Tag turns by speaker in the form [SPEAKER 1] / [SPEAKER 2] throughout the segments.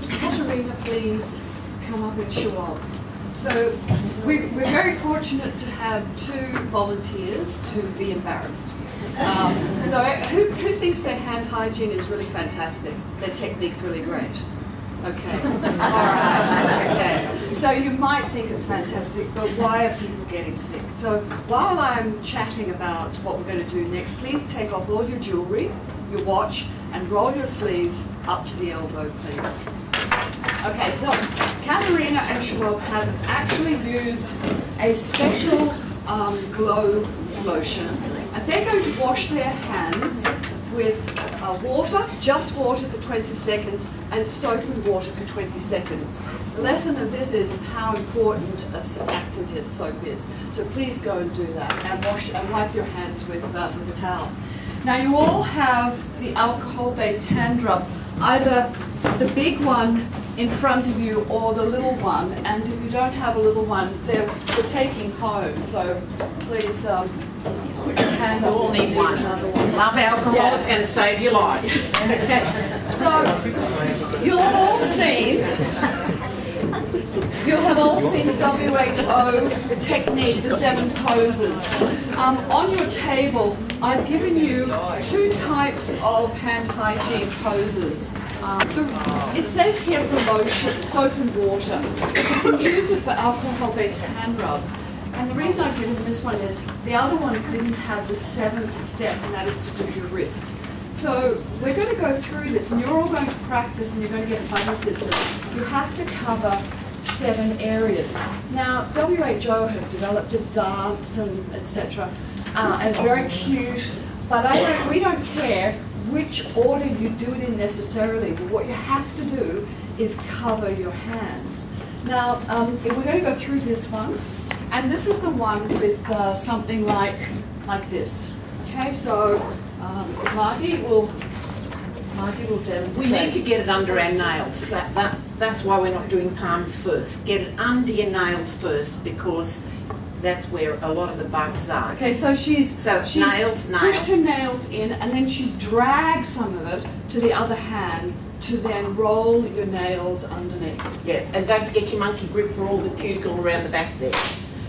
[SPEAKER 1] would Katerina please come up and show up? So we, we're very fortunate to have two volunteers to be embarrassed. Um, so who, who thinks their hand hygiene is really fantastic? Their technique's really great? Okay, all right, okay. So you might think it's fantastic, but why are people getting sick? So while I'm chatting about what we're going to do next, please take off all your jewellery, your watch, and roll your sleeves up to the elbow, please. Okay, so Katerina and Schwab have actually used a special um, glow lotion, and they're going to wash their hands with uh, water, just water for 20 seconds, and soap and water for 20 seconds. The lesson of this is, is how important a surfactant is, soap is. So please go and do that, and wash and wipe your hands with, uh, with a towel. Now you all have the alcohol-based hand rub, either the big one in front of you or the little one, and if you don't have a little one, they're, they're taking home, so please um, put your hand
[SPEAKER 2] We
[SPEAKER 1] on
[SPEAKER 2] all need one.
[SPEAKER 1] one.
[SPEAKER 2] Love alcohol,
[SPEAKER 1] Yeah.
[SPEAKER 2] it's going to save your life.
[SPEAKER 1] Okay, so you'll have all seen, you'll have all seen the WHO technique, the seven poses. Um, on your table, I've given you two types of hand hygiene poses. Um, the- it says here for lotion, soap and water. You can use it for alcohol-based hand rub. And the reason I've given this one is the other ones didn't have the seventh step, and that is to do your wrist. So we're going to go through this, and you're all going to practice, and you're going to get a buddy system. You have to cover seven areas. Now, WHO have developed a dance and etc. Uh, and it's very cute, but I don't, we don't care which order you do it in necessarily. But what you have to do is cover your hands. Now, um, we're going to go through this one, and this is the one with uh, something like like this. Okay, so um, Margie will.
[SPEAKER 2] We need to get it under our nails. That, that, that's why we're not doing palms first. Get it under your nails first because that's where a lot of the bugs are.
[SPEAKER 1] Okay, so she's
[SPEAKER 2] So,
[SPEAKER 1] she's
[SPEAKER 2] nails,
[SPEAKER 1] pushed her nails in, and then she's dragged some of it to the other hand to then roll your nails underneath.
[SPEAKER 2] Yeah, and don't forget your monkey grip for all the cuticle around the back there.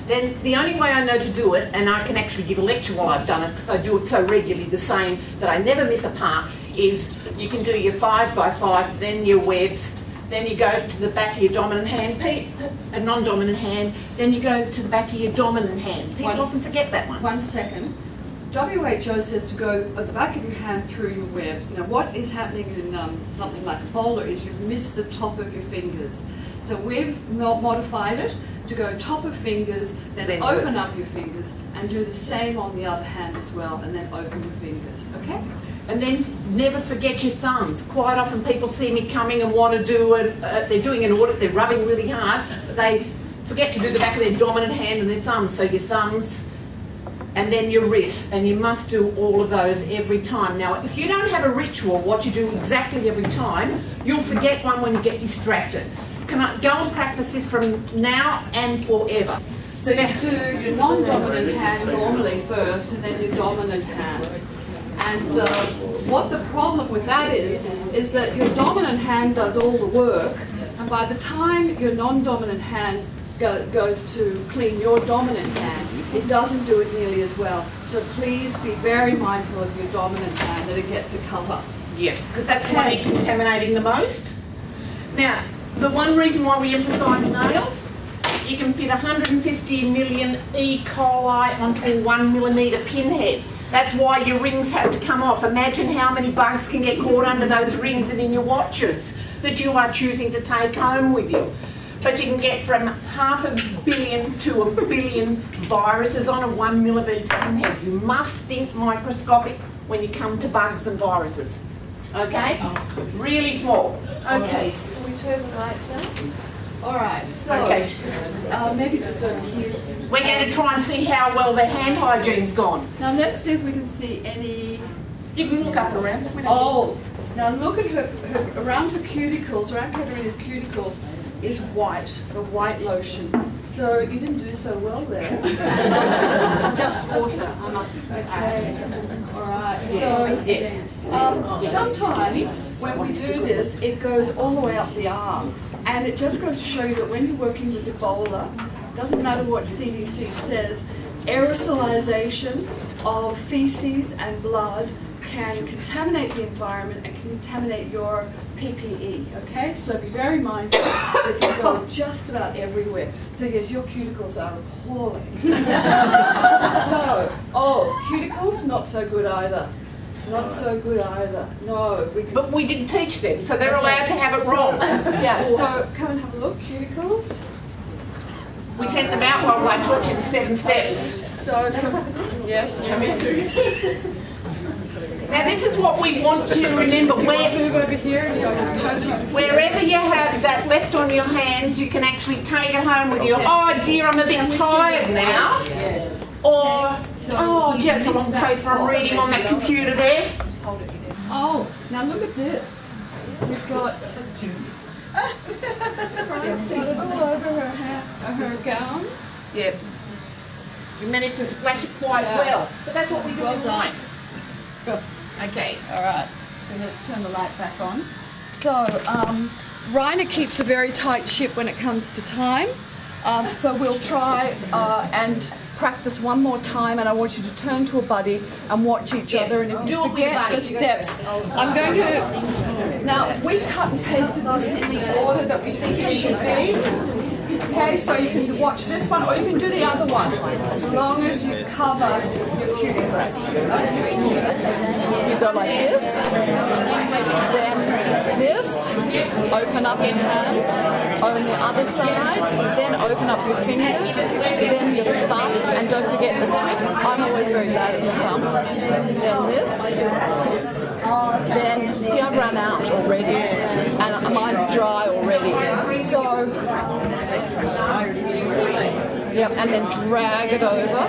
[SPEAKER 2] Then the only way I know to do it, and I can actually give a lecture while I've done it because I do it so regularly, the same that I never miss a part, is you can do your five by five, then your webs, then you go to the back of your dominant hand, Pete, a non-dominant hand, then you go to the back of your dominant hand. People
[SPEAKER 1] One-
[SPEAKER 2] often forget that one.
[SPEAKER 1] One second. WHO says to go at the back of your hand through your webs. Now, what is happening in um, something like Ebola is you've missed the top of your fingers. So we've mo- modified it to go top of fingers, then,
[SPEAKER 2] Then
[SPEAKER 1] open up your fingers, and do the same on the other hand as well, and then open your fingers. Okay?
[SPEAKER 2] And then never forget your thumbs. Quite often people see me coming and want to do it, uh, they're doing an audit, they're rubbing really hard, but they forget to do the back of their dominant hand and their thumbs. So your thumbs and then your wrists, and you must do all of those every time. Now, if you don't have a ritual, what you do exactly every time, you'll forget one when you get distracted. Can I go and practice this from now and forever?
[SPEAKER 1] So you do your non-dominant hand normally first, and then your dominant hand. And uh, what the problem with that is, is that your dominant hand does all the work, and by the time your non-dominant hand go, goes to clean your dominant hand, it doesn't do it nearly as well. So please be very mindful of your dominant hand that it gets a cover.
[SPEAKER 2] Yeah, because that's when you're contaminating the most. Now, the one reason why we emphasise nails, you can fit 150 million E. coli onto a one millimetre pinhead. That's why your rings have to come off. Imagine how many bugs can get caught under those rings and in your watches that you are choosing to take home with you. But you can get from half a billion to a billion viruses on a one millimetre pinhead. You must think microscopic when you come to bugs and viruses. Okay? Really small. Okay.
[SPEAKER 1] Can we turn the lights on? All right, so
[SPEAKER 2] Okay.
[SPEAKER 1] uh, maybe just over here.
[SPEAKER 2] We're going to try and see how well their hand hygiene's gone.
[SPEAKER 1] Now let's see if we can see any.
[SPEAKER 2] You can look up around.
[SPEAKER 1] Oh, now look at her, her around her cuticles, around Katerina's cuticles. Is white, the white lotion. So you didn't do so well there. Just water, I must say. Okay. All right. So um, sometimes when we do this, it goes all the way up the arm. And it just goes to show you that when you're working with Ebola, doesn't matter what CDC says, aerosolization of feces and blood can contaminate the environment and contaminate your PPE, okay? So be very mindful that you go just about everywhere. So yes, your cuticles are appalling. so, oh, cuticles, not so good either. Not so good either. No.
[SPEAKER 2] We but we didn't teach them, so they're allowed to have it wrong.
[SPEAKER 1] yeah, so come and have a look, cuticles.
[SPEAKER 2] We sent them out while I taught you the seven steps.
[SPEAKER 1] So, yes.
[SPEAKER 2] Now this is what we want you to remember. Where, wherever you have that left on your hands, you can actually take it home with you. Oh dear, I'm a bit tired now. Or, oh dear, it's a long paper I'm reading on that computer there.
[SPEAKER 1] Oh, now look at this. We've got it all over her, her gown.
[SPEAKER 2] Yep. You managed to splash it quite yeah. well. But that's what we do
[SPEAKER 1] well done.
[SPEAKER 2] Okay.
[SPEAKER 1] All right. So let's turn the light back on. So um, Reiner keeps a very tight ship when it comes to time. Um, so we'll try uh, and practice one more time and I want you to turn to a buddy and watch each other and if you forget the steps I'm going to now we cut and pasted this in the order that we think it should be Okay, so you can watch this one or you can do the other one as long as you cover your cuticles. You go like this, then this, open up your hands, on the other side, then open up your fingers, then your thumb, and don't forget the tip. I'm always very bad at the thumb. Then this, then see I've run out already and mine's dry already so Yep, and then drag it over.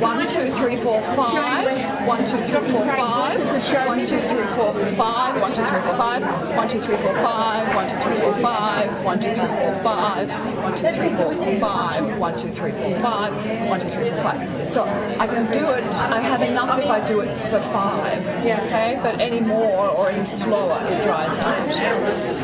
[SPEAKER 1] One, two, three, four, five. One, two, three, four, five. One, two, three, four, five. One, two, three, four, five. One, two, three, four, five. One, two, three, four, five. One, two, three, four, five. One, two, three, four, five. One, two, three, four, five. One, two, three, four, five. So I can do it. I have enough if I do it for five. Yeah. Okay. But any more or any slower, it dries out.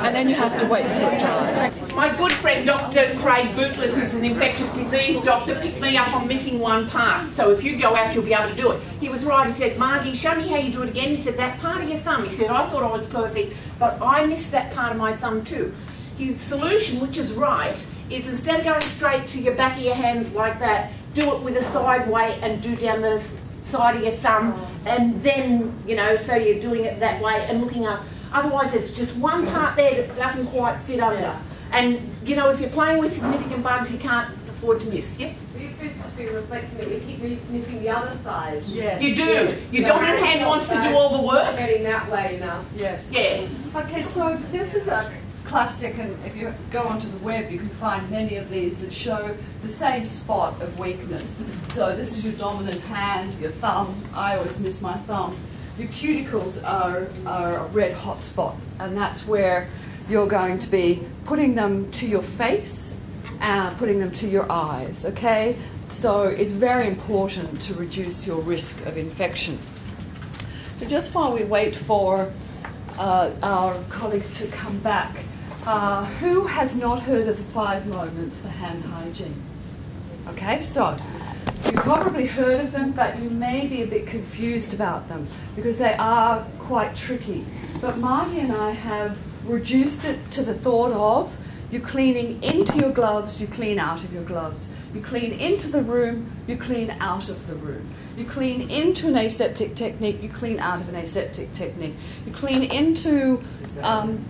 [SPEAKER 1] And then you have to wait until it dries.
[SPEAKER 2] My good friend Dr. Craig Bootless, who's an infectious disease doctor, picked me up on missing one part. So if you go out, you'll be able to do it. He was right. He said, Margie, show me how you do it again. He said, that part of your thumb. He said, I thought I was perfect, but I missed that part of my thumb too. His solution, which is right, is instead of going straight to your back of your hands like that, do it with a side way and do down the side of your thumb and then, you know, so you're doing it that way and looking up. Otherwise, it's just one part there that doesn't quite fit under. Yeah. And, you know, if you're playing with significant bugs, you can't afford to miss. Yep.
[SPEAKER 3] You could just be reflecting that you keep missing the other side.
[SPEAKER 2] Yes. You do. Yes. Your dominant hand wants to do all the work.
[SPEAKER 3] Getting that way enough.
[SPEAKER 1] Yes.
[SPEAKER 2] Yeah.
[SPEAKER 1] Okay, so this is a classic, and if you go onto the web, you can find many of these that show the same spot of weakness. So this is your dominant hand, your thumb. I always miss my thumb. Your cuticles are, are a red hot spot, and that's where you're going to be putting them to your face, uh, putting them to your eyes, okay? So it's very important to reduce your risk of infection. So just while we wait for uh, our colleagues to come back, uh, who has not heard of the five moments for hand hygiene? Okay, so you've probably heard of them, but you may be a bit confused about them because they are quite tricky. But Margie and I have reduced it to the thought of you cleaning into your gloves, you clean out of your gloves. You clean into the room, you clean out of the room. You clean into an aseptic technique, you clean out of an aseptic technique. You clean into, um,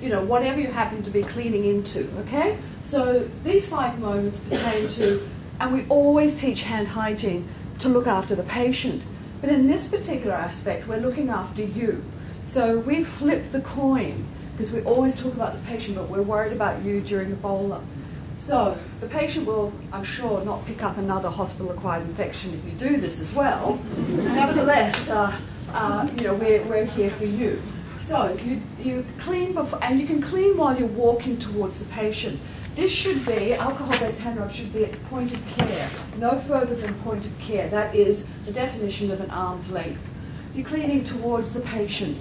[SPEAKER 1] you know, whatever you happen to be cleaning into, okay? So these five moments pertain to, and we always teach hand hygiene to look after the patient. But in this particular aspect, we're looking after you. So we flip the coin because we always talk about the patient, but we're worried about you during Ebola. So the patient will, I'm sure, not pick up another hospital-acquired infection if you do this as well. Nevertheless, uh, uh, you know, we're, we're here for you. So you, you clean before, and you can clean while you're walking towards the patient. This should be, alcohol-based hand rub should be at point of care, no further than point of care. That is the definition of an arm's length. So you're cleaning towards the patient.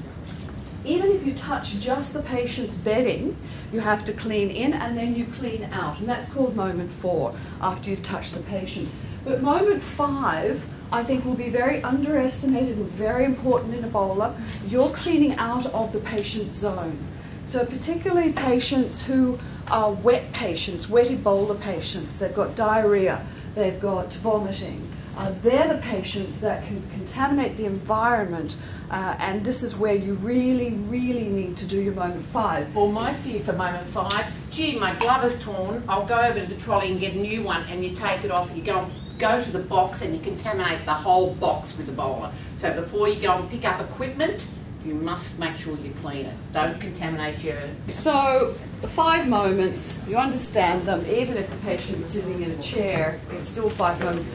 [SPEAKER 1] Even if you touch just the patient's bedding, you have to clean in and then you clean out. And that's called moment four, after you've touched the patient. But moment five, I think will be very underestimated and very important in Ebola. You're cleaning out of the patient zone. So particularly patients who are wet patients, wet Ebola patients, they've got diarrhea, they've got vomiting. Uh, they're the patients that can contaminate the environment, uh, and this is where you really, really need to do your moment five.
[SPEAKER 2] Well, my fear for moment five, gee, my glove is torn, I'll go over to the trolley and get a new one, and you take it off, you go go to the box and you contaminate the whole box with Ebola. So before you go and pick up equipment, you must make sure you clean it. Don't contaminate your...
[SPEAKER 1] So the five moments, you understand them, even if the patient is sitting in a chair, it's still five moments.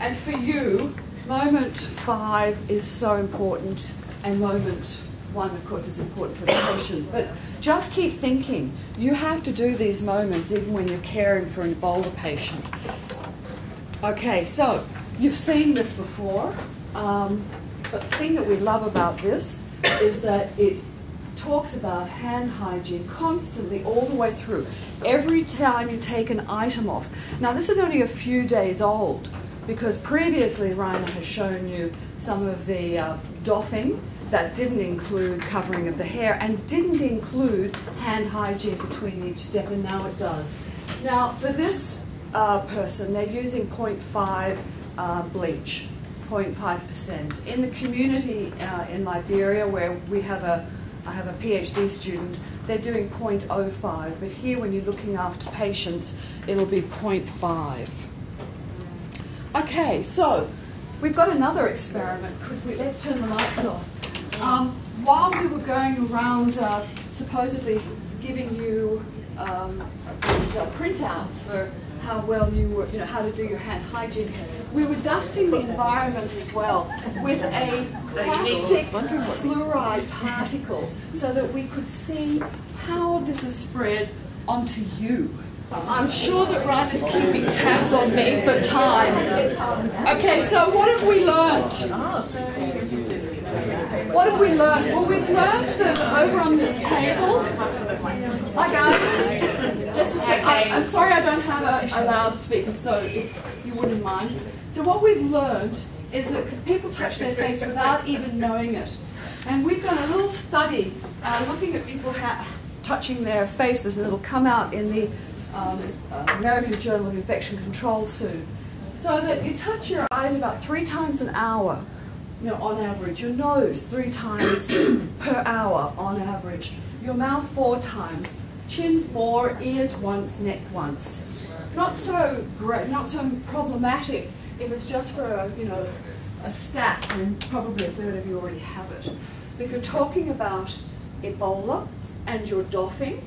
[SPEAKER 1] And for you, moment five is so important, and moment one, of course, is important for the patient. But just keep thinking. You have to do these moments even when you're caring for an Ebola patient. Okay, so you've seen this before, um, but the thing that we love about this is that it talks about hand hygiene constantly all the way through. Every time you take an item off. Now, this is only a few days old because previously Rainer has shown you some of the uh, doffing that didn't include covering of the hair and didn't include hand hygiene between each step, and now it does. Now, for this uh, person, they're using 0.5 uh, bleach, 0.5%. In the community uh, in Liberia, where we have a, I have a PhD student, they're doing 0.05, but here when you're looking after patients, it'll be 0.5. Okay, so we've got another experiment. We, let's turn the lights off. Um, while we were going around uh, supposedly giving you um, these uh, printouts for how well you were, you know, how to do your hand hygiene. We were dusting the environment as well with a plastic fluoride particle so that we could see how this is spread onto you. I'm sure that Ryan is keeping tabs on me for time. Okay, so what have we learned? What have we learned? Well, we've learned that over on this table, hi guys, just a sec. I, am sorry I don't have a, a loudspeaker, so if you wouldn't mind. So what we've learned is that people touch their face without even knowing it. And we've done a little study uh, looking at people touching their faces, and it'll come out in the um, uh, American Journal of Infection Control soon. So that you touch your eyes about three times an hour, you know, on average. Your nose three times per hour on average. Your mouth four times. Chin four, ears once, neck once. Not so great, not so problematic if it's just for a, you know, a stat, and probably a third of you already have it. But if you're talking about Ebola and you're doffing,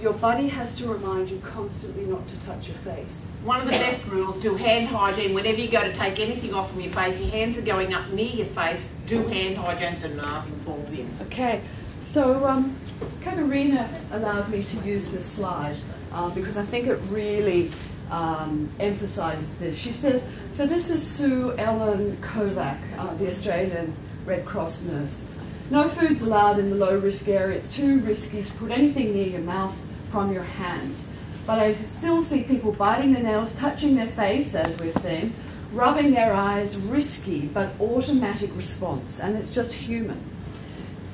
[SPEAKER 1] your body has to remind you constantly not to touch your face.
[SPEAKER 2] One of the best rules, do hand hygiene. Whenever you go to take anything off from your face, your hands are going up near your face, do hand hygiene so nothing falls in.
[SPEAKER 1] Okay, so um, Katerina allowed me to use this slide uh, because I think it really um, emphasizes this. She says, so this is Sue Ellen Kovack, uh, the Australian Red Cross nurse. No food's allowed in the low risk area. It's too risky to put anything near your mouth from your hands. But I still see people biting their nails, touching their face, as we've seen, rubbing their eyes, risky but automatic response, and it's just human.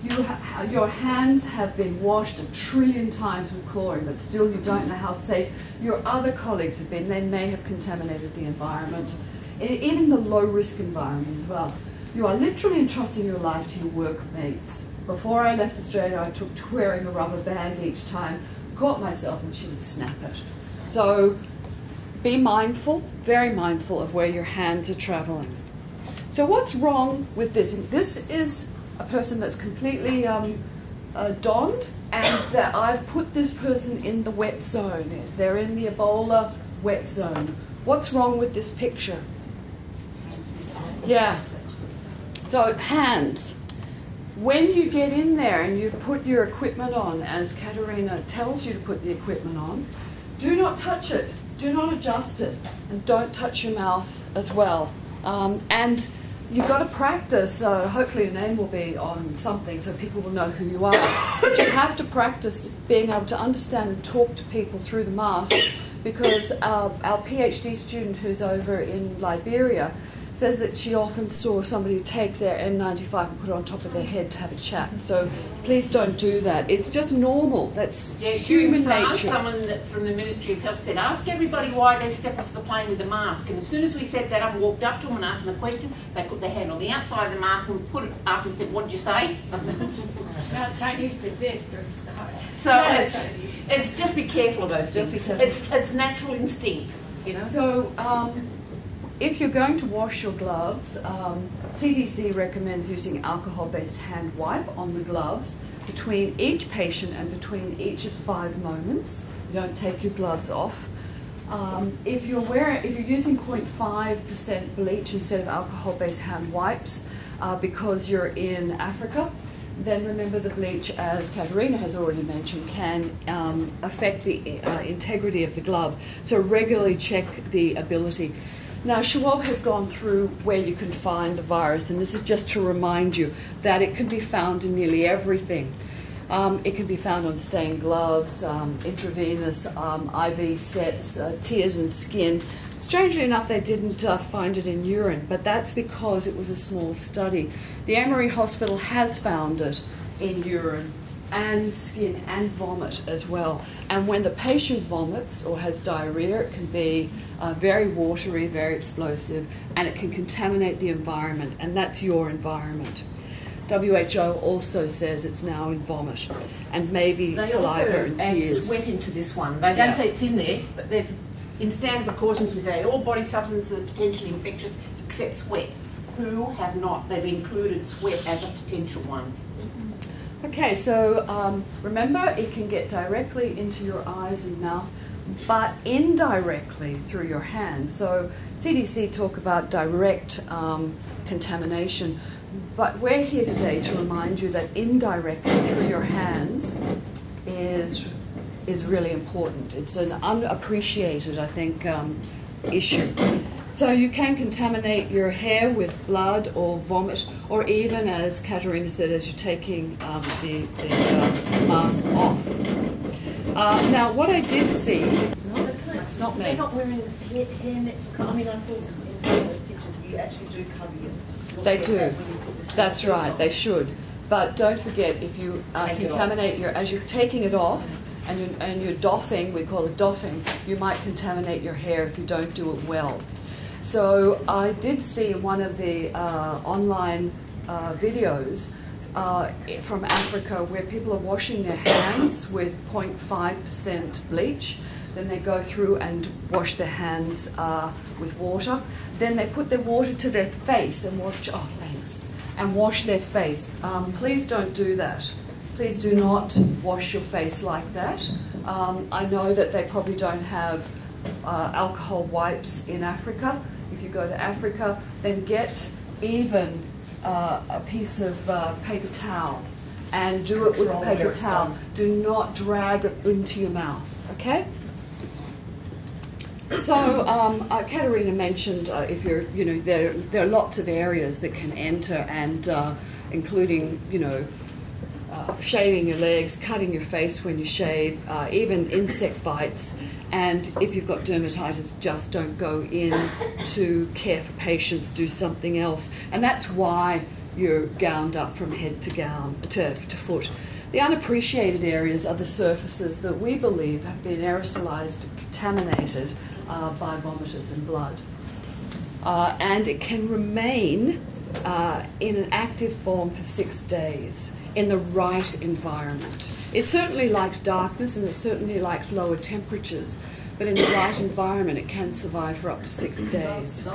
[SPEAKER 1] You ha your hands have been washed a trillion times with chlorine, but still you don't know how safe your other colleagues have been. They may have contaminated the environment, even the low risk environment as well. You are literally entrusting your life to your workmates. Before I left Australia, I took to wearing a rubber band each time caught myself and she would snap it. So be mindful, very mindful of where your hands are traveling. So what's wrong with this? And This is a person that's completely um, uh, donned and that I've put this person in the wet zone. They're in the Ebola wet zone. What's wrong with this picture? Yeah. So hands. When you get in there and you've put your equipment on, as Katerina tells you to put the equipment on, do not touch it, do not adjust it, and don't touch your mouth as well. Um, and you've got to practice. So hopefully, your name will be on something so people will know who you are. But you have to practice being able to understand and talk to people through the mask because our, our PhD student who's over in Liberia says that she often saw somebody take their N95 and put it on top of their head to have a chat. So please don't do that. It's just normal. That's
[SPEAKER 2] Yeah,
[SPEAKER 1] human
[SPEAKER 2] during France,
[SPEAKER 1] nature.
[SPEAKER 2] someone that- from the Ministry of Health said, ask everybody why they step off the plane with a mask. And as soon as we said that up and walked up to them and asked them a question, they put their hand on the outside of the mask and put it up and said, what did you say?
[SPEAKER 4] Now Chinese did this during the start.
[SPEAKER 2] So
[SPEAKER 4] Yeah,
[SPEAKER 2] it's, it's just be careful of those things. It's, it's natural instinct, you know?
[SPEAKER 1] So, um, if you're going to wash your gloves, um, CDC recommends using alcohol-based hand wipe on the gloves between each patient and between each of five moments. You don't take your gloves off. Um, if you're wearing, if you're using 0.5% bleach instead of alcohol-based hand wipes uh, because you're in Africa, then remember the bleach, as Katerina has already mentioned, can um, affect the uh, integrity of the glove. So regularly check the ability. Now, Schwab has gone through where you can find the virus, and this is just to remind you that it can be found in nearly everything. Um, it can be found on stained gloves, um, intravenous um, IV sets, uh, tears and skin. Strangely enough, they didn't uh, find it in urine, but that's because it was a small study. The Emory Hospital has found it in urine and skin and vomit as well. And when the patient vomits or has diarrhea, it can be uh, very watery, very explosive, and it can contaminate the environment, and that's your environment. WHO also says it's now in vomit and maybe
[SPEAKER 2] They
[SPEAKER 1] saliva and tears.
[SPEAKER 2] sweat into this one. They don't
[SPEAKER 1] Yeah.
[SPEAKER 2] say it's in there, but they've, in standard precautions, we say all body substances are potentially infectious except sweat. Who have not? They've included sweat as a potential one.
[SPEAKER 1] Okay, so um, remember it can get directly into your eyes and mouth, but indirectly through your hands. So CDC talk about direct um, contamination, but we're here today to remind you that indirectly through your hands is is really important. It's an unappreciated, I think, um, issue. So you can contaminate your hair with blood or vomit, or even, as Katerina said, as you're taking um, the, the uh, mask off. Uh, now, what I did see,
[SPEAKER 5] So it's not,
[SPEAKER 1] It's not me.
[SPEAKER 5] They're not wearing hair, hair nets. I mean, I saw some in some of those pictures. You actually do cover your. your
[SPEAKER 1] They do.
[SPEAKER 5] when you put the
[SPEAKER 1] that's right,
[SPEAKER 5] on.
[SPEAKER 1] they should. But don't forget, if you uh,
[SPEAKER 2] Take it off.
[SPEAKER 1] contaminate your, as you're taking it off and you're, and you're doffing, we call it doffing, you might contaminate your hair if you don't do it well. So I did see one of the uh, online uh, videos uh, from Africa where people are washing their hands with 0.5% bleach. Then they go through and wash their hands uh, with water. Then they put their water to their face and wash. Oh, thanks. And wash their face. Um, please don't do that. Please do not wash your face like that. Um, I know that they probably don't have uh, alcohol wipes in Africa. If you go to Africa, then get even uh, a piece of uh, paper towel and do it with a paper towel. Do not drag it into your mouth, okay? So, um, uh, Katerina mentioned uh, if you're, you know, there, there are lots of areas that can enter, and uh, including, you know, uh, shaving your legs, cutting your face when you shave, uh, even insect bites. And if you've got dermatitis, just don't go in to care for patients, do something else. And that's why you're gowned up from head to gown to, to foot. The unappreciated areas are the surfaces that we believe have been aerosolized, contaminated uh, by vomitus and blood. Uh, and it can remain uh, in an active form for six days in the right environment. It certainly likes darkness and it certainly likes lower temperatures, but in the right environment it can survive for up to six days.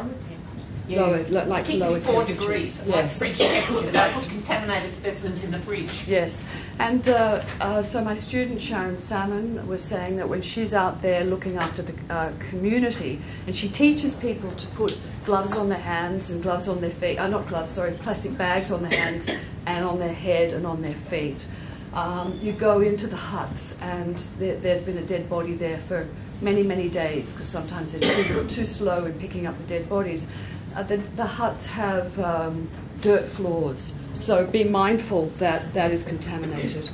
[SPEAKER 2] Yeah.
[SPEAKER 1] lower, lo- likes lower
[SPEAKER 2] four
[SPEAKER 1] temperatures.
[SPEAKER 2] degrees, like
[SPEAKER 1] Yes.
[SPEAKER 2] fridge temperature. Put contaminated specimens in the fridge.
[SPEAKER 1] Yes, and uh, uh, so my student Sharon Salmon was saying that when she's out there looking after the uh, community, and she teaches people to put gloves on their hands and gloves on their feet, uh, not gloves, sorry, plastic bags on their hands and on their head and on their feet. Um, you go into the huts, and there, there's been a dead body there for many, many days because sometimes they're too, too slow in picking up the dead bodies. Uh, the, the huts have um, dirt floors, so be mindful that that is contaminated.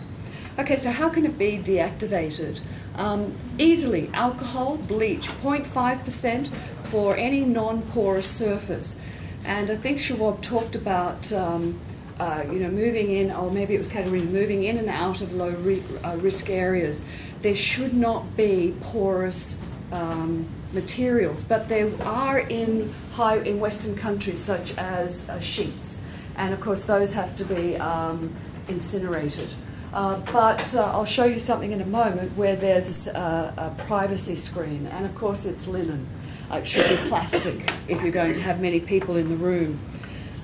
[SPEAKER 1] Okay, so how can it be deactivated? Um, easily, alcohol, bleach, 0.5% for any non-porous surface. And I think Shawab talked about, um, uh, you know, moving in, or maybe it was Katerina, moving in and out of low re- uh, risk areas. There should not be porous um, materials, but there are in high in Western countries such as uh, sheets, and of course those have to be um, incinerated. Uh, but uh, I'll show you something in a moment where there's a privacy screen, and of course it's linen. Uh, it should be plastic if you're going to have many people in the room.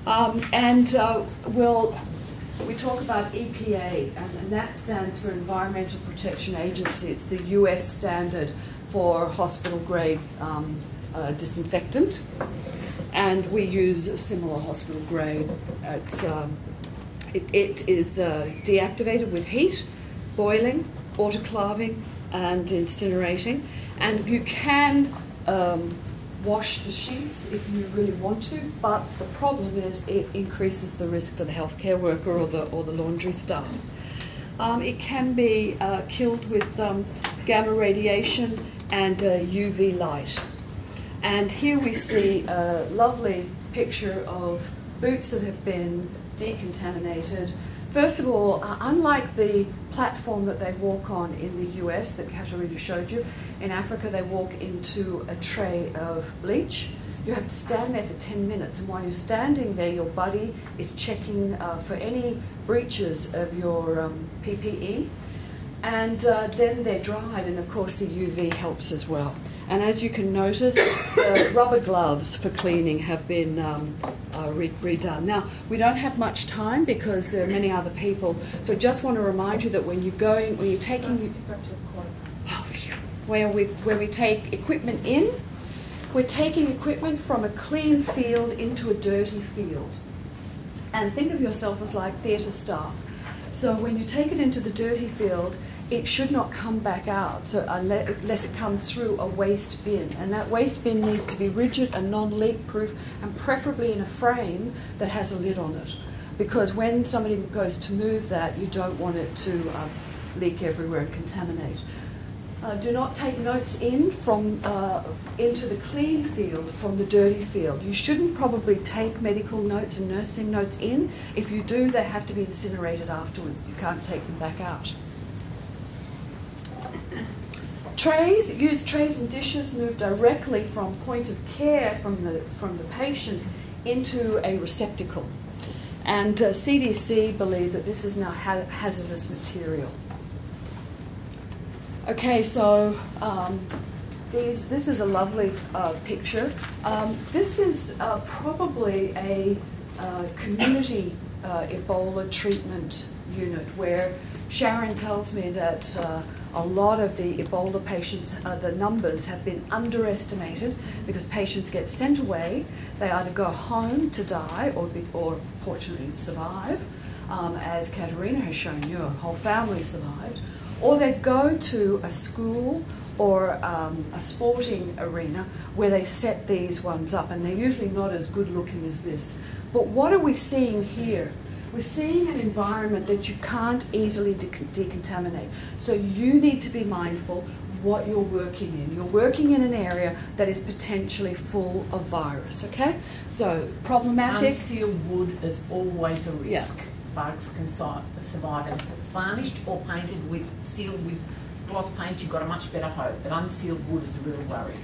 [SPEAKER 1] Um, and uh, we'll we talk about EPA, and, and that stands for Environmental Protection Agency. It's the US standard for hospital grade um, uh, disinfectant, and we use a similar hospital grade. It's, um, it, it is uh, deactivated with heat, boiling, autoclaving, and incinerating, and you can um, wash the sheets if you really want to, but the problem is it increases the risk for the healthcare worker or the, or the laundry staff. Um, it can be uh, killed with um, gamma radiation and UV light. And here we see a lovely picture of boots that have been decontaminated. First of all, uh, unlike the platform that they walk on in the US that Katarina showed you, in Africa they walk into a tray of bleach. You have to stand there for 10 minutes, and while you're standing there, your buddy is checking uh, for any breaches of your um, PPE. And uh, then they're dried, and of course, the UV helps as well. And as you can notice, the rubber gloves for cleaning have been um, uh, re- redone. Now, we don't have much time because there are many other people, so just want to remind you that when you're going, when you're taking, oh, phew. where we when we take equipment in, we're taking equipment from a clean field into a dirty field. And think of yourself as like theatre staff. So when you take it into the dirty field, it should not come back out so unless it comes through a waste bin. And that waste bin needs to be rigid and non-leak proof and preferably in a frame that has a lid on it. Because when somebody goes to move that, you don't want it to uh, leak everywhere and contaminate. Uh, do not take notes in from uh, into the clean field from the dirty field. You shouldn't probably take medical notes and nursing notes in. If you do, they have to be incinerated afterwards. You can't take them back out. Trays, use trays and dishes move directly from point of care from the, from the patient into a receptacle. And uh, CDC believes that this is now ha- hazardous material. Okay, so um, these, this is a lovely uh, picture. Um, this is uh, probably a uh, community uh, Ebola treatment unit where Sharon tells me that uh, a lot of the Ebola patients, uh, the numbers have been underestimated because patients get sent away. They either go home to die or, be, or fortunately survive, um, as Katerina has shown you, a whole family survived, or they go to a school or um, a sporting arena where they set these ones up, and they're usually not as good looking as this. But what are we seeing here? We're seeing an environment that you can't easily de- decontaminate. So you need to be mindful what you're working in. You're working in an area that is potentially full of virus, okay? So problematic.
[SPEAKER 2] Unsealed wood is always a risk.
[SPEAKER 1] Yeah.
[SPEAKER 2] Bugs can survive, and if it's varnished or painted with sealed with gloss paint, you've got a much better hope. But unsealed wood is a real worry.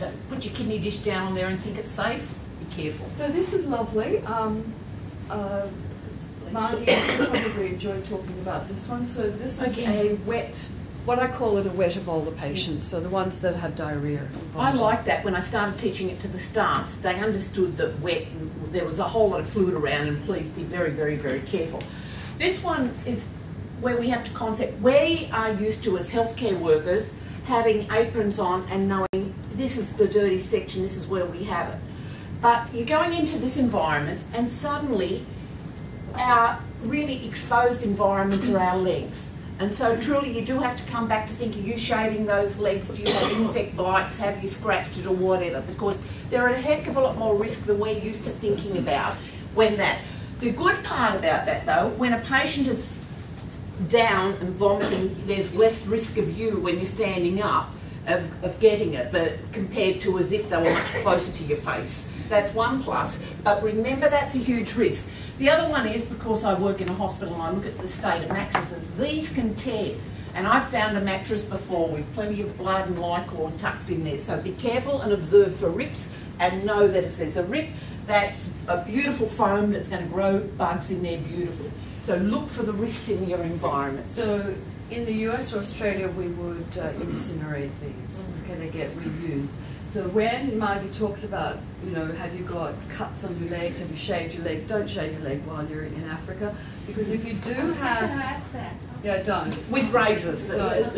[SPEAKER 2] Don't put your kidney dish down on there and think it's safe. Be careful.
[SPEAKER 1] So this is lovely. Um, uh, Margie, you probably enjoy talking about this one. So this is
[SPEAKER 2] Okay.
[SPEAKER 1] a wet what I call it a wet Ebola patient, so the ones that have diarrhea.
[SPEAKER 2] I like that when I started teaching it to the staff. They understood that wet, there was a whole lot of fluid around, and please be very, very, very careful. This one is where we have to concept. We are used to, as healthcare workers, having aprons on and knowing this is the dirty section, this is where we have it. But you're going into this environment, and suddenly our really exposed environments are our legs. And so truly you do have to come back to think, are you shaving those legs? Do you have insect bites? Have you scratched it or whatever? Because they're at a heck of a lot more risk than we're used to thinking about when that. The good part about that though, when a patient is down and vomiting, there's less risk of you when you're standing up of, of getting it, but compared to as if they were much closer to your face. That's one plus, but remember that's a huge risk. The other one is because I work in a hospital and I look at the state of mattresses, these can tear. And I've found a mattress before with plenty of blood and liquor tucked in there. So be careful and observe for rips and know that if there's a rip, that's a beautiful foam that's going to grow bugs in there beautifully. So look for the risks in your environment.
[SPEAKER 1] So in the US or Australia, we would uh, incinerate these. Okay, they get reused. So when Margie talks about, you know, have you got cuts on your legs, have you shaved your legs, don't shave your leg while you're in Africa. Because if you do
[SPEAKER 4] I was just
[SPEAKER 1] have,
[SPEAKER 4] ask that.
[SPEAKER 1] yeah, don't.
[SPEAKER 2] with razors, uh,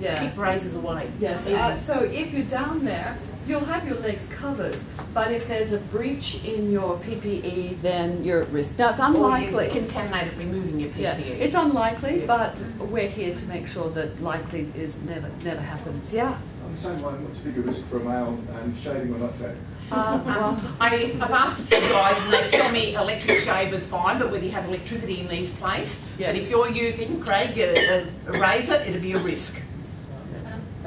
[SPEAKER 1] Yeah.
[SPEAKER 2] keep razors away.
[SPEAKER 1] Yes, uh, so if you're down there, you'll have your legs covered, but if there's a breach in your PPE, then you're at risk. Now, it's unlikely.
[SPEAKER 2] contaminated removing your PPE.
[SPEAKER 1] Yeah, it's unlikely,
[SPEAKER 2] Yeah.
[SPEAKER 1] but we're here to make sure that likely is never, never happens. Yeah.
[SPEAKER 6] On the same line, what's a bigger risk for a male, um, shaving or not shaving?
[SPEAKER 1] Uh, well,
[SPEAKER 2] I, I've asked a few guys and they tell me electric shaver's fine, but whether you have electricity in these places. But if you're using, Craig, a, a, a razor, it'd be a risk.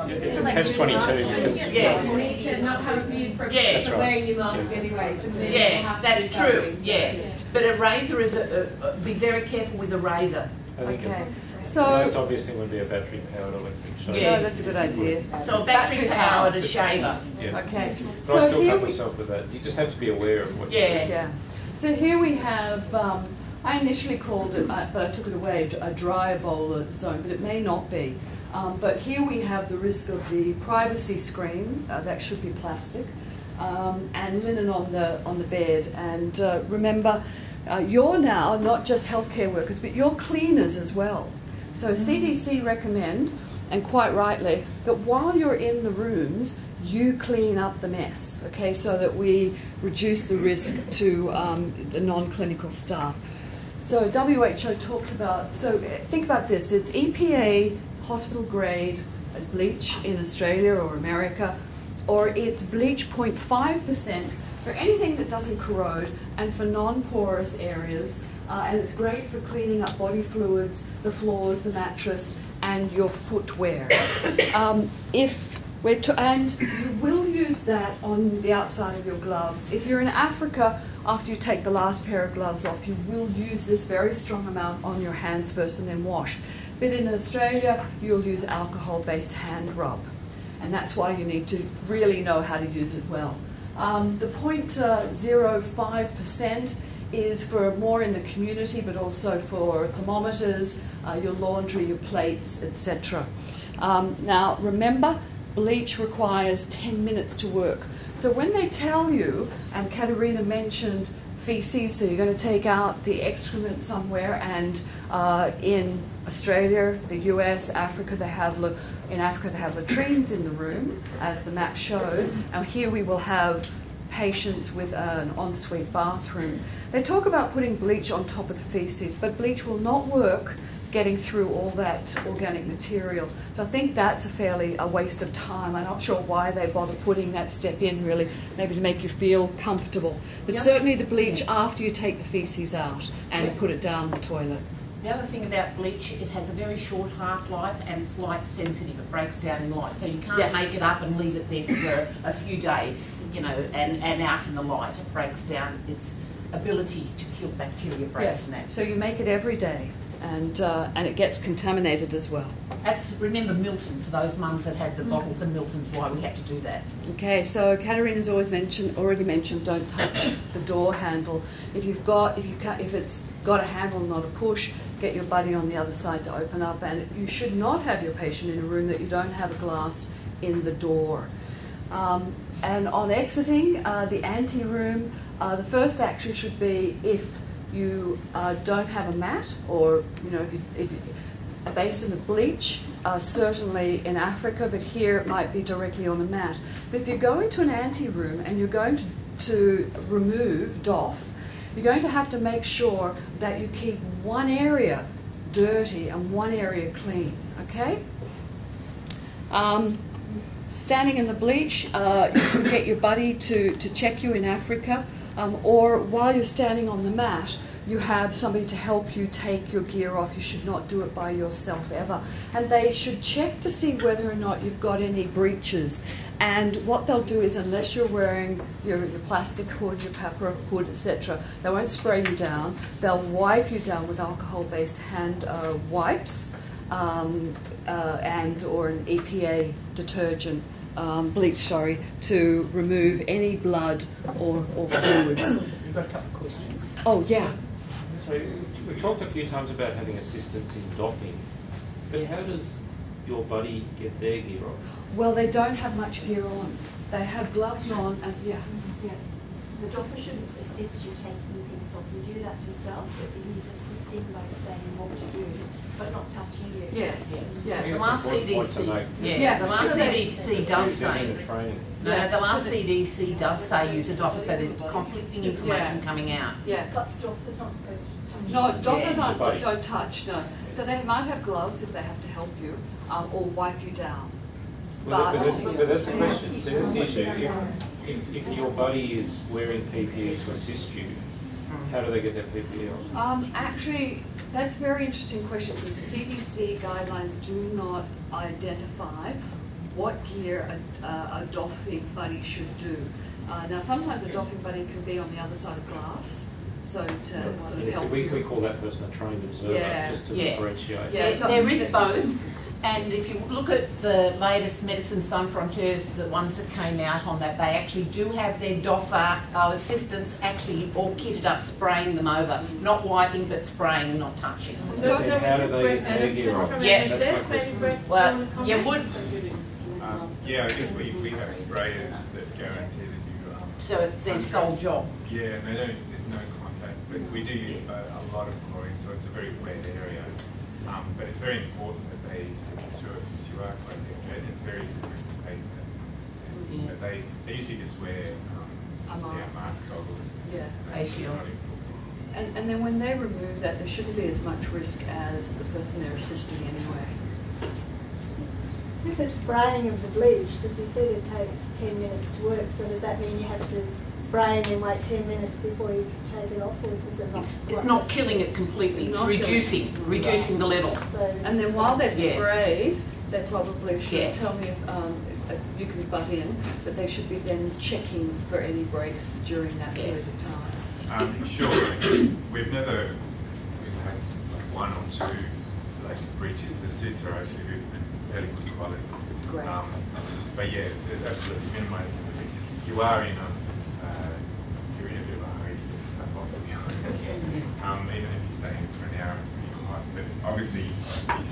[SPEAKER 7] It's a catch twenty-two.
[SPEAKER 2] Yeah.
[SPEAKER 3] You need to not have a beard for,
[SPEAKER 2] Yeah.
[SPEAKER 3] for wearing your mask anyway, so
[SPEAKER 2] Yeah, that's true,
[SPEAKER 3] something.
[SPEAKER 2] yeah. But a razor is a, a, a- be very careful with a razor.
[SPEAKER 7] I think
[SPEAKER 1] okay.
[SPEAKER 7] the most obvious thing would be a battery powered electric shaver.
[SPEAKER 2] Yeah.
[SPEAKER 1] no, that's a good idea.
[SPEAKER 2] So a battery
[SPEAKER 1] Battery
[SPEAKER 2] powered a shaver.
[SPEAKER 7] Yeah.
[SPEAKER 1] Okay.
[SPEAKER 7] But I
[SPEAKER 1] So
[SPEAKER 7] still
[SPEAKER 1] here
[SPEAKER 7] cut
[SPEAKER 1] we,
[SPEAKER 7] myself with that. You just have to be aware of what you're
[SPEAKER 2] Yeah.
[SPEAKER 1] yeah. So here we have, um, I initially called it, uh, but I took it away, a dry Ebola zone, but it may not be. Um, but here we have the risk of the privacy screen, uh, that should be plastic, um, and linen on the, on the bed. And uh, remember, uh, you're now not just healthcare workers, but you're cleaners as well. So CDC recommend, and quite rightly, that while you're in the rooms, you clean up the mess, okay, so that we reduce the risk to um, the non-clinical staff. So WHO talks about, so uh, think about this, it's EPA hospital grade bleach in Australia or America, or it's bleach 0.5% for anything that doesn't corrode and for non-porous areas. Uh, and it's great for cleaning up body fluids, the floors, the mattress, and your footwear. Um, if we're to, and you will use that on the outside of your gloves. If you're in Africa, after you take the last pair of gloves off, you will use this very strong amount on your hands first and then wash. But in Australia, you'll use alcohol-based hand rub, and that's why you need to really know how to use it well. Um, the 0.05% is for more in the community, but also for thermometers, uh, your laundry, your plates, etc. Um, now, remember, bleach requires 10 minutes to work. So when they tell you, and Katerina mentioned feces, so you're going to take out the excrement somewhere, and uh, in Australia, the US, Africa, they have in Africa they have latrines in the room, as the map showed, and here we will have patients with an ensuite bathroom. They talk about putting bleach on top of the feces, but bleach will not work getting through all that organic material. So I think that's a fairly a waste of time. I'm not sure why they bother putting that step in really, maybe to make you feel comfortable. But
[SPEAKER 2] Yep.
[SPEAKER 1] certainly the bleach after you take the feces out and
[SPEAKER 2] Yep.
[SPEAKER 1] put it down the toilet.
[SPEAKER 2] The other thing about bleach, it has a very short half-life and it's light sensitive, it breaks down in light. So you can't
[SPEAKER 1] Yes.
[SPEAKER 2] make it up and leave it there for a few days, you know, and, and out in the light. It breaks down, its ability to kill bacteria breaks and that.
[SPEAKER 1] So you make it every day and, uh, and it gets contaminated as well.
[SPEAKER 2] That's, remember Milton, for those mums that had the bottles of Milton's, why we had to do that.
[SPEAKER 1] Okay, so Katerina's always mentioned, already mentioned, don't touch the door handle. If you've got, if you can, if it's got a handle, not a push, get your buddy on the other side to open up, and you should not have your patient in a room that you don't have a glass in the door. Um, and on exiting uh, the ante room, uh, the first action should be if you uh, don't have a mat or you know if you, if you, a basin of bleach, uh, certainly in Africa, but here it might be directly on a mat. But if you go into an ante room and you're going to, to remove doff, you're going to have to make sure that you keep one area dirty and one area clean, okay? Um, standing in the bleach, uh, you can get your buddy to, to check you in Africa, um, or while you're standing on the mat, you have somebody to help you take your gear off. You should not do it by yourself ever. And they should check to see whether or not you've got any breaches. And what they'll do is, unless you're wearing your, your plastic hood, your PAPR hood, etc., they won't spray you down. They'll wipe you down with alcohol-based hand uh, wipes um, uh, and or an EPA detergent. Um, bleach, sorry, to remove any blood or, or fluids.
[SPEAKER 2] You've got a couple of questions.
[SPEAKER 1] Oh, yeah.
[SPEAKER 7] So we've talked a few times about having assistance in doffing, but how does your buddy get their gear off?
[SPEAKER 1] Well, they don't have much gear on. They have gloves on, and yeah, yeah.
[SPEAKER 8] The doctor shouldn't assist you taking things off. You do that yourself, but he's assisting by saying what to do, but not touching you.
[SPEAKER 1] Yes,
[SPEAKER 7] I
[SPEAKER 1] yeah.
[SPEAKER 2] The last
[SPEAKER 7] it's important to
[SPEAKER 2] CDC,
[SPEAKER 7] make-
[SPEAKER 2] yeah,
[SPEAKER 1] Yeah.
[SPEAKER 2] the last
[SPEAKER 1] So
[SPEAKER 2] CDC does
[SPEAKER 7] Use it in
[SPEAKER 2] say,
[SPEAKER 7] the training.
[SPEAKER 2] no,
[SPEAKER 1] Yeah.
[SPEAKER 2] the last
[SPEAKER 1] So they-
[SPEAKER 2] CDC does say use a doctor, so there's conflicting information
[SPEAKER 1] Yeah.
[SPEAKER 2] coming out.
[SPEAKER 1] Yeah.
[SPEAKER 8] But the doctor's not supposed to touch.
[SPEAKER 1] No, doctors
[SPEAKER 7] Yeah.
[SPEAKER 1] aren't, don't touch, no. So they might have gloves if they have to help you, um, or wipe you down.
[SPEAKER 7] Well,
[SPEAKER 1] But-
[SPEAKER 7] that's, but that's the question. See, that's the issue. If, if, if your buddy is wearing PPE to assist you, how do they get their PPE off?
[SPEAKER 1] Um, actually, that's a very interesting question because the CDC guidelines do not identify what gear a, a, a doffing buddy should do. Uh, now, sometimes a doffing buddy can be on the other side of glass, so to sort of
[SPEAKER 7] Yeah, so we, we call that person a trained observer,
[SPEAKER 1] Yeah.
[SPEAKER 7] just to
[SPEAKER 2] Yeah.
[SPEAKER 7] differentiate.
[SPEAKER 1] Yeah,
[SPEAKER 2] There-
[SPEAKER 1] so-
[SPEAKER 2] there is both, and if you look at the latest Médecins Sans Frontières, the ones that came out on that, they actually do have their DOFA uh, assistants actually all kitted up, spraying them over, not wiping but spraying, not touching.
[SPEAKER 7] So then how do they get their gear off?
[SPEAKER 2] Yeah.
[SPEAKER 7] That's my question.
[SPEAKER 2] Well, you would,
[SPEAKER 9] Um, yeah, I guess we, we have sprayers that guarantee that you, um.
[SPEAKER 2] so it's their sole job.
[SPEAKER 9] Yeah, and they don't, there's no contact, but we do use a, a lot of chlorine, so it's a very wet area. Um, but it's very important that they stick through it, you are quite delicate, it's very difficult to stay safe.
[SPEAKER 2] Yeah.
[SPEAKER 9] But they, they usually just wear, um, yeah,
[SPEAKER 1] mask.
[SPEAKER 9] mask goggles.
[SPEAKER 1] Yeah.
[SPEAKER 2] Face shield.
[SPEAKER 9] Not in full-
[SPEAKER 1] And, and then when they remove that, there shouldn't be as much risk as the person they're assisting anyway.
[SPEAKER 10] With the spraying of the bleach, as you said, it takes ten minutes to work, so does that mean you have to spray and then wait ten minutes before you can take it off, or does it not?
[SPEAKER 2] It's, it's not killing it completely, it's
[SPEAKER 1] Not killing it.
[SPEAKER 2] reducing, reducing the level.
[SPEAKER 10] So
[SPEAKER 1] And then while they're
[SPEAKER 2] Yeah.
[SPEAKER 1] sprayed, they probably should,
[SPEAKER 2] Yeah.
[SPEAKER 1] tell me if, um, if you can butt in, but they should be then checking for any breaks during that period of time.
[SPEAKER 9] Um, sure, we've never, we've had like one or two like breaches, the suits are actually good, fairly good quality.
[SPEAKER 1] Great.
[SPEAKER 9] Um, But yeah, it's absolutely minimising the risk. You are in a, uh, you're in a bit of a hurry to get stuff off, to be honest. Um, even if you stay in for an hour, it's pretty hot, but obviously you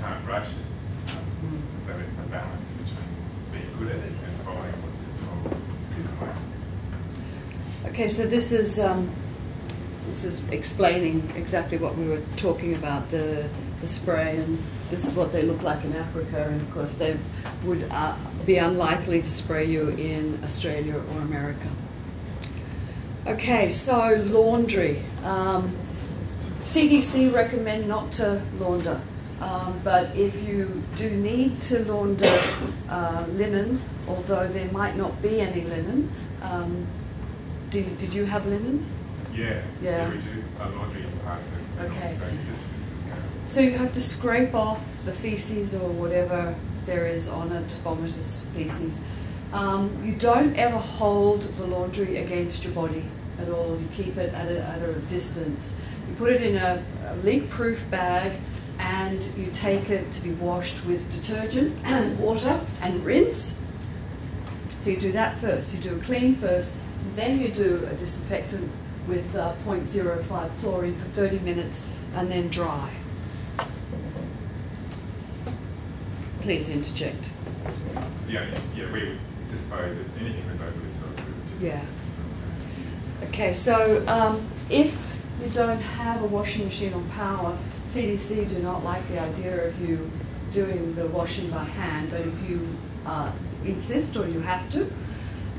[SPEAKER 9] can't rush it. Um, So it's a balance between being good at it and following what you're told.
[SPEAKER 1] Okay, so this is, um, this is explaining exactly what we were talking about, the, the spray, and this is what they look like in Africa, and of course they would uh, be unlikely to spray you in Australia or America. Okay, so laundry. Um, CDC recommend not to launder, um, but if you do need to launder uh, linen, although there might not be any linen, um, do you, did you have linen?
[SPEAKER 9] Yeah,
[SPEAKER 1] Yeah.
[SPEAKER 9] we do, a laundry.
[SPEAKER 1] Okay.
[SPEAKER 9] So you just, just,
[SPEAKER 1] So you have to scrape off the feces or whatever there is on it, vomitous feces. Um, you don't ever hold the laundry against your body at all. You keep it at a, at a distance. You put it in a, a leak-proof bag and you take it to be washed with detergent and water and rinse. So you do that first. You do a clean first, then you do a disinfectant with uh, 0.05 chlorine for 30 minutes and then dry. please interject.
[SPEAKER 9] Yeah, yeah, we dispose of anything would just-
[SPEAKER 1] Yeah. Okay, so um, if you don't have a washing machine on power, CDC do not like the idea of you doing the washing by hand, but if you uh, insist or you have to,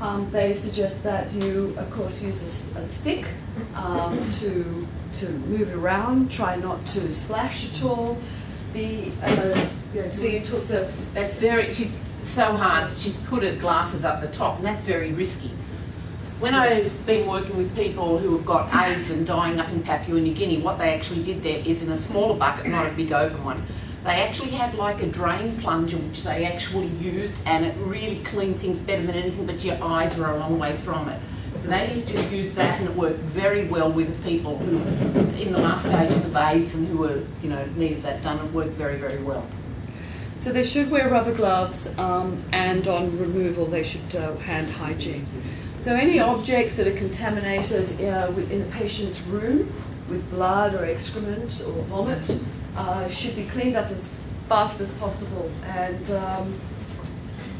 [SPEAKER 1] um, they suggest that you, of course, use a stick um, to to move it around. Try not to splash at all. Be uh, you know,
[SPEAKER 2] So you took the, that's very, she's so hard, she's put her glasses up the top, and that's very risky. When I've been working with people who have got AIDS and dying up in Papua New Guinea, what they actually did there is in a smaller bucket, not a big open one, they actually had like a drain plunger which they actually used and it really cleaned things better than anything, but your eyes were a long way from it. So they just used that and it worked very well with people who, in the last stages of AIDS and who were, you know, needed that done, it worked very, very well.
[SPEAKER 1] So they should wear rubber gloves, um, and on removal they should uh, hand hygiene. So any objects that are contaminated uh, in a patient's room with blood or excrement or vomit uh, should be cleaned up as fast as possible. And um,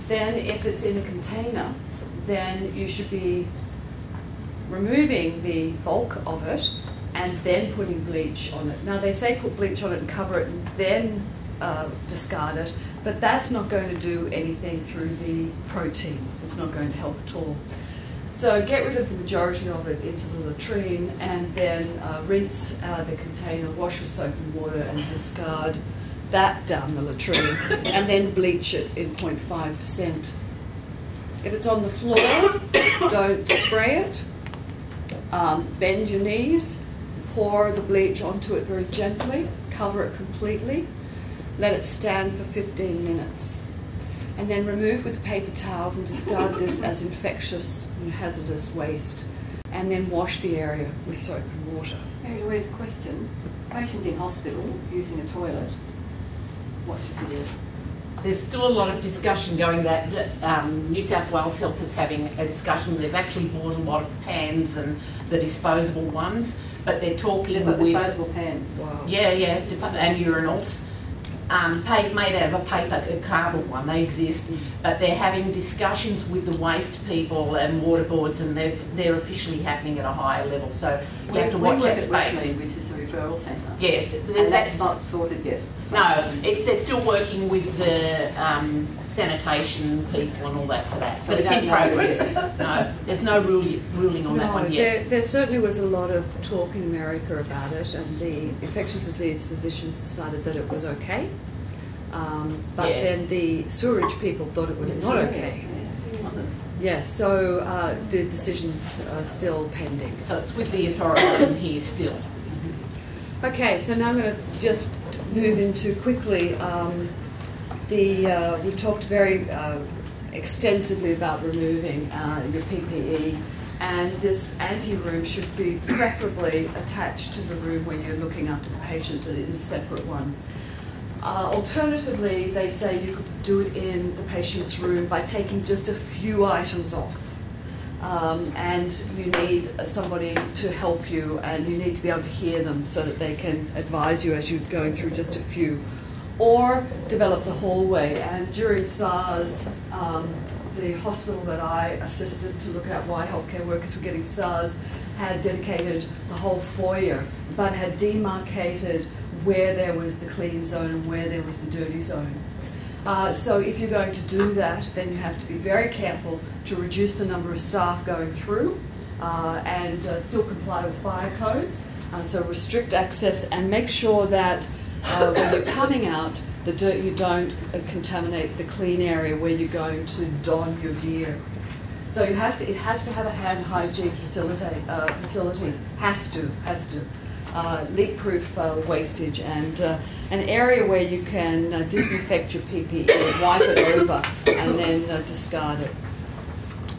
[SPEAKER 1] then if it's in a container, then you should be removing the bulk of it and then putting bleach on it. Now they say put bleach on it and cover it and then uh, discard it, but that's not going to do anything through the protein. It's not going to help at all. So get rid of the majority of it into the latrine and then uh, rinse uh, the container, wash with soap and water and discard that down the latrine and then bleach it in 0.5%. If it's on the floor, don't spray it. Um, bend your knees, pour the bleach onto it very gently, cover it completely, let it stand for 15 minutes. And then remove with paper towels and discard this as infectious and hazardous waste. And then wash the area with soap and water.
[SPEAKER 11] Mary Louise, question. Patient in hospital using a toilet, what should we do?
[SPEAKER 2] There's still a lot of discussion going that um, New South Wales Health is having a discussion. They've actually bought a lot of pans and the disposable ones, but they're talking
[SPEAKER 11] They've got
[SPEAKER 2] with
[SPEAKER 11] disposable pans.
[SPEAKER 1] Wow.
[SPEAKER 2] yeah, yeah, and urinals. Um, made out of a paper, a cardboard one, they exist, but they're having discussions with the waste people and water boards, and they're, they're officially happening at a higher level. So we have to watch
[SPEAKER 11] we
[SPEAKER 2] that
[SPEAKER 11] at
[SPEAKER 2] space.
[SPEAKER 11] Westmead, which is a referral centre.
[SPEAKER 2] Yeah,
[SPEAKER 11] And that's
[SPEAKER 2] that's
[SPEAKER 11] not sorted yet.
[SPEAKER 2] No, it, they're still working with the um, sanitation people and all that for that,
[SPEAKER 11] So
[SPEAKER 2] but it's in progress. No, there's no ruling, ruling on that one yet.
[SPEAKER 1] there, there certainly was a lot of talk in America about it, and the infectious disease physicians decided that it was okay. Um, but
[SPEAKER 2] Yeah.
[SPEAKER 1] then the sewerage people thought it was not okay.
[SPEAKER 11] Others.
[SPEAKER 1] Yes, so uh, the decision's are still pending.
[SPEAKER 2] So it's with the authorities in here still.
[SPEAKER 1] Okay, so now I'm going to just move into quickly um, the. Uh, we've talked very uh, extensively about removing uh, your PPE, and this ante-room should be preferably attached to the room when you're looking after the patient, that it is a separate one. Uh, alternatively, they say you could do it in the patient's room by taking just a few items off. Um, and you need somebody to help you, and you need to be able to hear them so that they can advise you as you're going through just a few. Or develop the hallway. And during SARS, um, the hospital that I assisted to look at why healthcare workers were getting SARS had dedicated the whole foyer, but had demarcated where there was the clean zone and where there was the dirty zone. Uh, so if you're going to do that, then you have to be very careful to reduce the number of staff going through uh, and uh, still comply with fire codes. Uh, so restrict access and make sure that uh, when you're coming out, the dirt, you don't uh, contaminate the clean area where you're going to don your gear. So you have to, it has to have a hand hygiene facility, facility. Has to, has to. Uh, leak-proof uh, wastage and uh, an area where you can uh, disinfect your PPE, wipe it over, and then uh, discard it.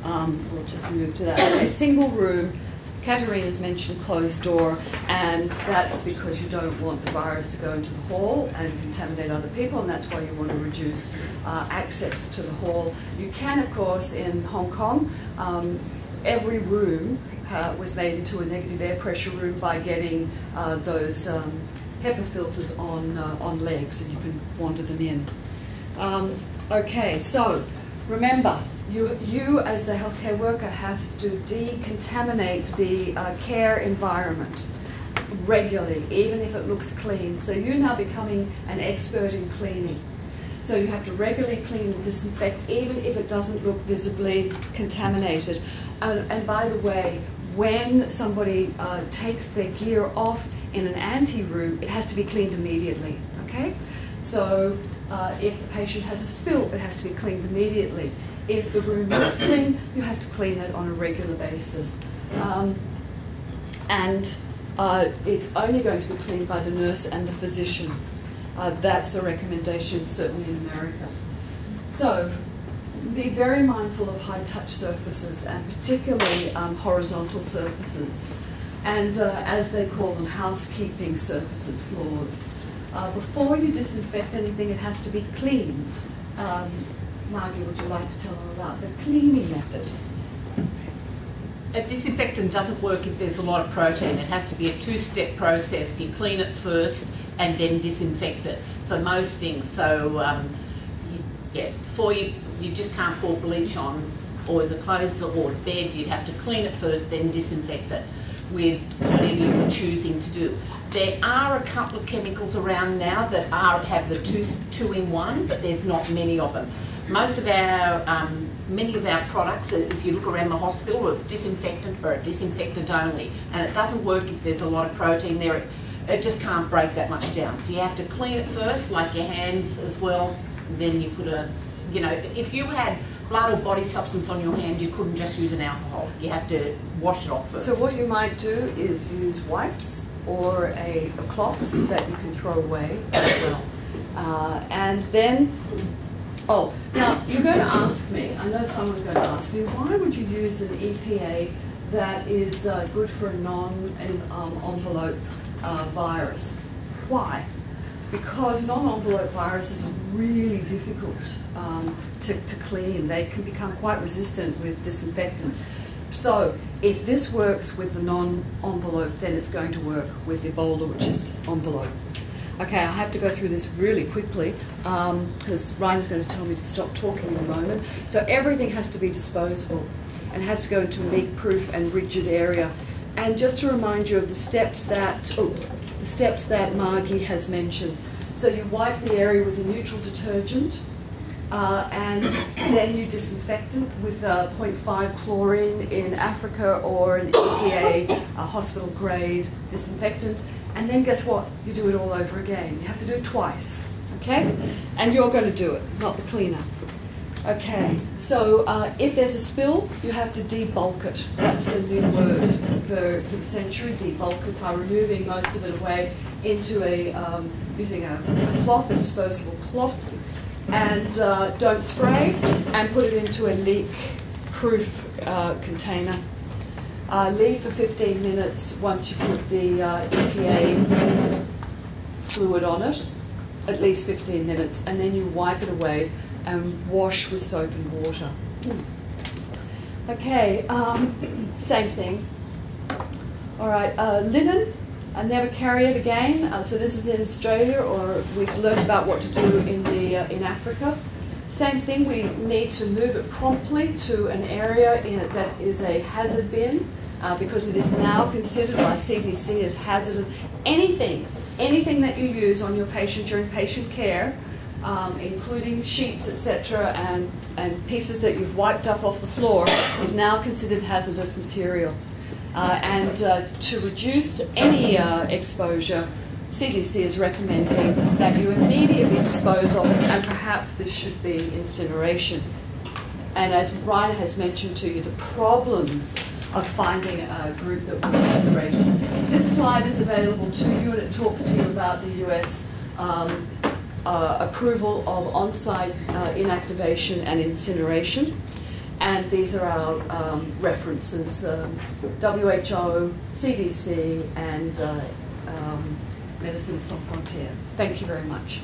[SPEAKER 1] Um, we'll just move to that. Okay, single room. Katarina's mentioned closed door, and that's because you don't want the virus to go into the hall and contaminate other people, and that's why you want to reduce uh, access to the hall. You can, of course, in Hong Kong, um, every room uh, was made into a negative air pressure room by getting uh, those um, HEPA filters on, uh, on legs, and you can wander them in. Um, okay, so remember, you, you as the healthcare worker have to decontaminate the uh, care environment regularly, even if it looks clean. So you're now becoming an expert in cleaning. So you have to regularly clean and disinfect, even if it doesn't look visibly contaminated. And, and by the way, when somebody uh, takes their gear off in an ante room, it has to be cleaned immediately. Okay? So uh, if the patient has a spill, it has to be cleaned immediately. If the room is clean, you have to clean it on a regular basis. Um, and uh, it's only going to be cleaned by the nurse and the physician. Uh, that's the recommendation, certainly in America. So, be very mindful of high touch surfaces and particularly um, horizontal surfaces. And uh, as they call them, housekeeping surfaces, floors. Uh, before you disinfect anything, it has to be cleaned. Um, Margie, would you like to tell them about the cleaning method?
[SPEAKER 2] A disinfectant doesn't work if there's a lot of protein. It has to be a two-step process. You clean it first and then disinfect it for most things. So, um, you, yeah, before you, you just can't pour bleach on or the clothes or the bed, you have to clean it first, then disinfect it with whatever you're choosing to do. There are a couple of chemicals around now that are have the two, two in one, but there's not many of them. Most of our, um, many of our products, uh, if you look around the hospital, are disinfectant or a disinfectant only, and it doesn't work if there's a lot of protein there. It, it just can't break that much down. So you have to clean it first, like your hands as well. Then you put a, you know, if you had blood or body substance on your hand, you couldn't just use an alcohol. You have to wash it off first.
[SPEAKER 1] So what you might do is use wipes or a, a cloths that you can throw away as well. Uh, and then, oh, now you're going to ask me, I know someone's going to ask me, why would you use an EPA that is uh, good for a non-envelope uh, virus? Why? Because non-envelope viruses are really difficult um, to, to clean. They can become quite resistant with disinfectant. So if this works with the non-envelope, then it's going to work with Ebola, which is envelope. Okay, I have to go through this really quickly because um, Ryan's going to tell me to stop talking in a moment. So everything has to be disposable and has to go into a leak-proof and rigid area. And just to remind you of the steps that, oh, the steps that Margie has mentioned. So you wipe the area with a neutral detergent, uh, and then you disinfect it with uh, 0.5 chlorine in Africa or an EPA hospital grade disinfectant. And then guess what? You do it all over again. You have to do it twice, okay? And you're going to do it, not the cleaner. Okay, so uh, if there's a spill, you have to debulk it. That's the new word for, for the century, debulk it by removing most of it away into a, um, using a, a cloth, a disposable cloth, and uh, don't spray, and put it into a leak-proof uh, container. Uh, leave for 15 minutes once you put the uh, EPA fluid on it, at least 15 minutes, and then you wipe it away and wash with soap and water. Okay, um, same thing. All right, uh, linen, I never carry it again. Uh, so this is in Australia, or we've learned about what to do in the uh, in Africa. Same thing, we need to move it promptly to an area in that is a hazard bin, uh, because it is now considered by CDC as hazardous. Anything, anything that you use on your patient during patient care um, including sheets, etc., and, and pieces that you've wiped up off the floor, is now considered hazardous material. Uh, and uh, to reduce any uh, exposure, CDC is recommending that you immediately dispose of it, and perhaps this should be incineration. And as Ryan has mentioned to you, the problems of finding a group that will incinerate. This slide is available to you, and it talks to you about the US um, uh, approval of on-site uh, inactivation and incineration. And these are our um, references, um, WHO, CDC, and uh, um, Sans Frontières. Thank you very much.